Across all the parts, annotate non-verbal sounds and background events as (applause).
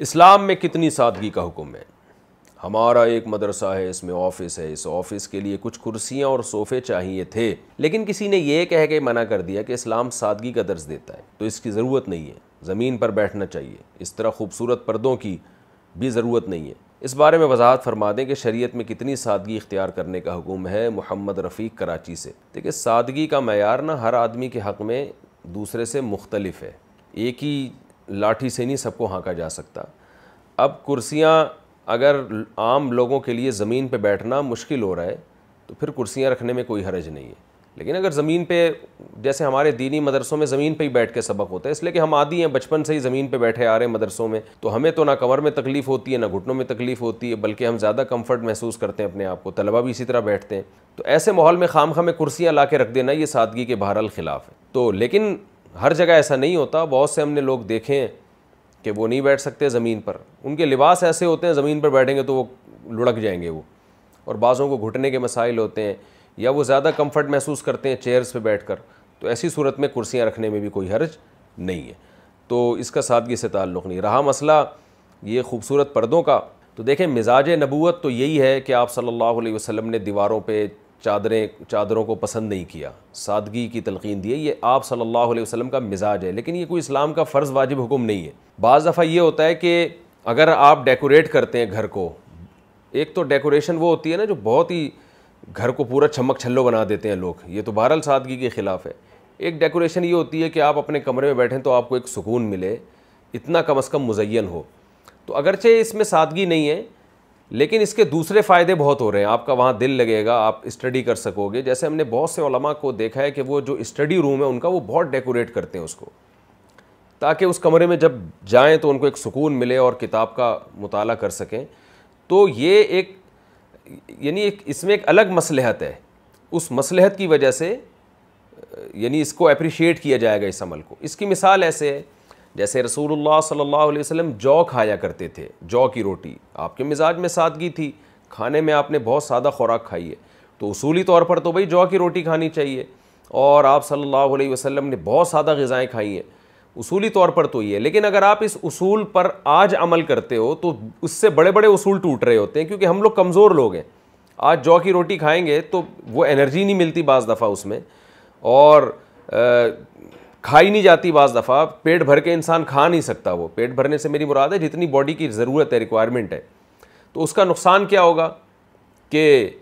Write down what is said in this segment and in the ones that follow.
इस्लाम में कितनी सादगी का हुक्म है? हमारा एक मदरसा है, इसमें ऑफ़िस है, इस ऑफ़िस के लिए कुछ कुर्सियाँ और सोफ़े चाहिए थे। लेकिन किसी ने यह कह के मना कर दिया कि इस्लाम सादगी का दर्ज देता है तो इसकी ज़रूरत नहीं है। ज़मीन पर बैठना चाहिए। इस तरह खूबसूरत पर्दों की भी ज़रूरत नहीं है। इस बारे में वजाहत फरमा दें कि शरीयत में कितनी सादगी इख्तियार करने का हुक्म है मोहम्मद रफ़ीक कराची से। देखिए, सादगी का मैार ना हर आदमी के हक़ में दूसरे से मुख्तलिफ़ है। एक ही लाठी से नहीं सबको हाँका जा सकता। अब कुर्सियाँ अगर आम लोगों के लिए ज़मीन पे बैठना मुश्किल हो रहा है तो फिर कुर्सियाँ रखने में कोई हरज नहीं है। लेकिन अगर ज़मीन पे, जैसे हमारे दीनी मदरसों में ज़मीन पे ही बैठ के सबक होता है, इसलिए कि हम आदि हैं, बचपन से ही ज़मीन पे बैठे आ रहे हैं मदरसों में तो हमें तो ना कमर में तकलीफ़ होती है, ना घुटनों में तकलीफ़ होती है, बल्कि हम ज़्यादा कंफर्ट महसूस करते हैं अपने आप को, तलबा भी इसी तरह बैठते हैं। तो ऐसे माहौल में खाम खाम में कुर्सियाँ ला के रख देना, ये सादगी के बहरहाल ख़िलाफ़ है। तो लेकिन हर जगह ऐसा नहीं होता, बहुत से हमने लोग देखे हैं कि वो नहीं बैठ सकते ज़मीन पर। उनके लिबास ऐसे होते हैं, ज़मीन पर बैठेंगे तो वो लुढ़क जाएँगे वो। और बाज़ों को घुटने के मसाइल होते हैं, या वो ज़्यादा कंफर्ट महसूस करते हैं चेयर्स पे बैठकर। तो ऐसी सूरत में कुर्सियाँ रखने में भी कोई हर्ज नहीं है। तो इसका सादगी से ताल्लुक़ नहीं। रहा मसला ये खूबसूरत पर्दों का। तो देखें, मिजाज नबूत तो यही है कि आप सल्लल्लाहु अलैहि वसल्लम ने दीवारों पे चादरें, चादरों को पसंद नहीं किया। सादगी की तलकीन दी है। ये आप सल्लल्लाहु अलैहि वसल्लम का मिजाज है, लेकिन ये कोई इस्लाम का फ़र्ज़ वाजिब हुक्म नहीं है। बाज़ दफ़ा ये होता है कि अगर आप डेकोरेट करते हैं घर को, एक तो डेकोरेशन वो होती है ना जो बहुत ही घर को पूरा चमक छल्लो बना देते हैं लोग। ये तो बहरल सादगी के ख़िलाफ़ है। एक डेकोरेशन ये होती है कि आप अपने कमरे में बैठें तो आपको एक सुकून मिले, इतना कम अज़ कम मुजैन हो। तो अगरचे इसमें सादगी नहीं है लेकिन इसके दूसरे फ़ायदे बहुत हो रहे हैं। आपका वहाँ दिल लगेगा, आप स्टडी कर सकोगे। जैसे हमने बहुत से उलमा को देखा है कि वो जो स्टडी रूम है, उनका वो बहुत डेकोरेट करते हैं उसको। ताकि उस कमरे में जब जाएँ तो उनको एक सुकून मिले और किताब का मुताला कर सकें। तो ये एक, यानी एक, इसमें एक अलग मसलहत है। उस मसलहत की वजह से, यानी इसको अप्रिशिएट किया जाएगा इस अमल को। इसकी मिसाल ऐसे है जैसे रसूलुल्लाह सल्लल्लाहु अलैहि वसल्लम जौ खाया करते थे, जौ की रोटी। आपके मिजाज में सादगी थी, खाने में आपने बहुत सादा खुराक खाई है। तो उसूली तौर पर तो भाई जौ की रोटी खानी चाहिए। और आप सल्लल्लाहु अलैहि वसल्लम ने बहुत सादा गज़ाएँ खाई हैं। उसूली तौर पर तो ये लेकिन अगर आप इस उसूल पर आज अमल करते हो तो उससे बड़े बड़े उसूल टूट रहे होते हैं, क्योंकि हम लोग कमज़ोर लोग हैं। आज जौ की रोटी खाएँगे तो वो एनर्जी नहीं मिलती बाज़ दफ़ा उसमें। और खाई नहीं जाती बाज़ दफ़ा, पेट भर के इंसान खा नहीं सकता वो। पेट भरने से मेरी मुराद है, जितनी बॉडी की ज़रूरत है रिक्वायरमेंट है। तो उसका नुकसान क्या होगा कि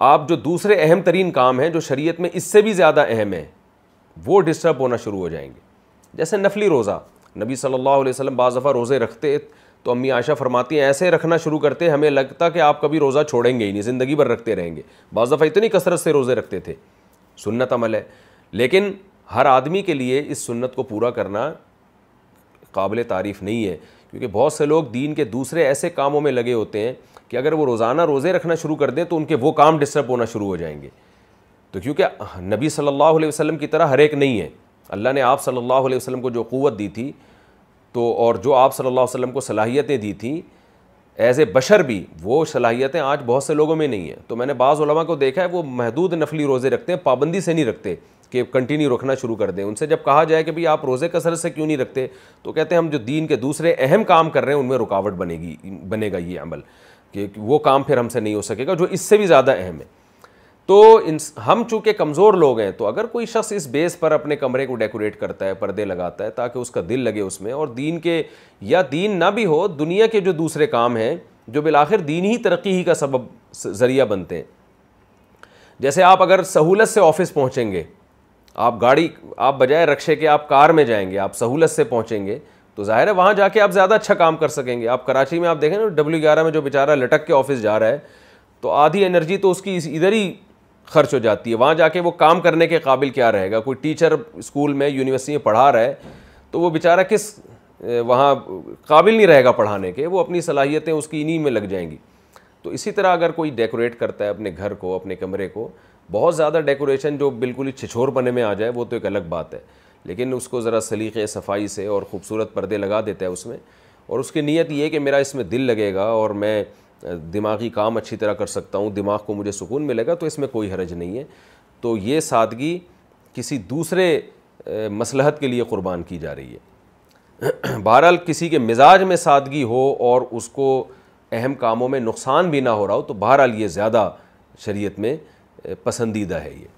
आप जो दूसरे अहम तरीन काम हैं, जो शरीयत में इससे भी ज़्यादा अहम है, वो डिस्टर्ब होना शुरू हो जाएँगे। जैसे नफली रोज़ा, नबी सल्लल्लाहु अलैहि वसल्लम बाज़ दफ़ा रोज़े रखते तो अम्मी आशा फरमाती हैं, ऐसे रखना शुरू करते, हमें लगता कि आप कभी रोज़ा छोड़ेंगे ही नहीं, ज़िंदगी भर रखते रहेंगे। बाज़ दफ़ा इतनी कसरत से रोज़े रखते थे, सुन्नत अमल है। लेकिन हर आदमी के लिए इस सुन्नत को पूरा करना काबिल तारीफ़ नहीं है, क्योंकि बहुत से लोग दीन के दूसरे ऐसे कामों में लगे होते हैं कि अगर वो रोज़ाना रोज़े रखना शुरू कर दें तो उनके वो काम डिस्टर्ब होना शुरू हो जाएँगे। तो क्योंकि नबी सल्लल्लाहु अलैहि वसल्लम की तरह हर एक नहीं है। अल्लाह ने आप सल्लल्लाहु अलैहि वसल्लम को जो क़ुव्वत दी थी तो और जो आप सल्लल्लाहु अलैहि वसल्लम को सलाहियतें दी थी एज़ ए बशर भी वो सलाहियतें आज बहुत से लोगों में नहीं है। तो मैंने बाज़ को देखा है, वो महदूद नफली रोज़े रखते हैं, पाबंदी से नहीं रखते। कि कंटिन्यू रखना शुरू कर दें। उनसे जब कहा जाए कि भाई आप रोज़े कसरत से क्यों नहीं रखते तो कहते हैं हम जो दीन के दूसरे अहम काम कर रहे हैं, उनमें रुकावट बनेगी, बनेगा ये अमल कि वो काम फिर हमसे नहीं हो सकेगा, जो इससे भी ज़्यादा अहम है। तो इन हम चूँकि कमज़ोर लोग हैं तो अगर कोई शख्स इस बेस पर अपने कमरे को डेकोरेट करता है, पर्दे लगाता है, ताकि उसका दिल लगे उसमें, और दीन के, या दीन ना भी हो, दुनिया के जो दूसरे काम हैं, जो बिलाखिर दीन ही तरक्की ही का सबब ज़रिया बनते हैं। जैसे आप अगर सहूलत से ऑफ़िस पहुँचेंगे आप गाड़ी, आप बजाय रक्षे के आप कार में जाएँगे, आप सहूलत से पहुँचेंगे तो ज़ाहिर है वहाँ जाके आप ज़्यादा अच्छा काम कर सकेंगे। आप कराची में आप देखें ना डब्ल्यू ग्यारह में जो बेचारा लटक के ऑफ़िस जा रहा है तो आधी एनर्जी तो उसकी इधर ही खर्च हो जाती है। वहाँ जाके वो काम करने के काबिल क्या रहेगा? कोई टीचर स्कूल में, यूनिवर्सिटी में पढ़ा रहा है तो वो बेचारा किस वहाँ काबिल नहीं रहेगा पढ़ाने के, वो अपनी सलाहियतें उसकी इन्हीं में लग जाएँगी। तो इसी तरह अगर कोई डेकोरेट करता है अपने घर को, अपने कमरे को बहुत ज़्यादा डेकोरेशन जो बिल्कुल ही छिछोर बने में आ जाए, वो तो एक अलग बात है। लेकिन उसको ज़रा सलीक़े, सफ़ाई से और ख़ूबसूरत पर्दे लगा देता है उसमें। और उसकी नीयत ये कि मेरा इसमें दिल लगेगा और मैं दिमागी काम अच्छी तरह कर सकता हूँ, दिमाग को मुझे सुकून मिलेगा तो इसमें कोई हरज नहीं है। तो ये सादगी किसी दूसरे मसलहत के लिए क़ुरबान की जा रही है। (clears throat) बहरहाल किसी के मिजाज में सादगी हो और उसको अहम कामों में नुकसान भी ना हो रहा हो तो बहरहाल ये ज़्यादा शरीयत में पसंदीदा है ये।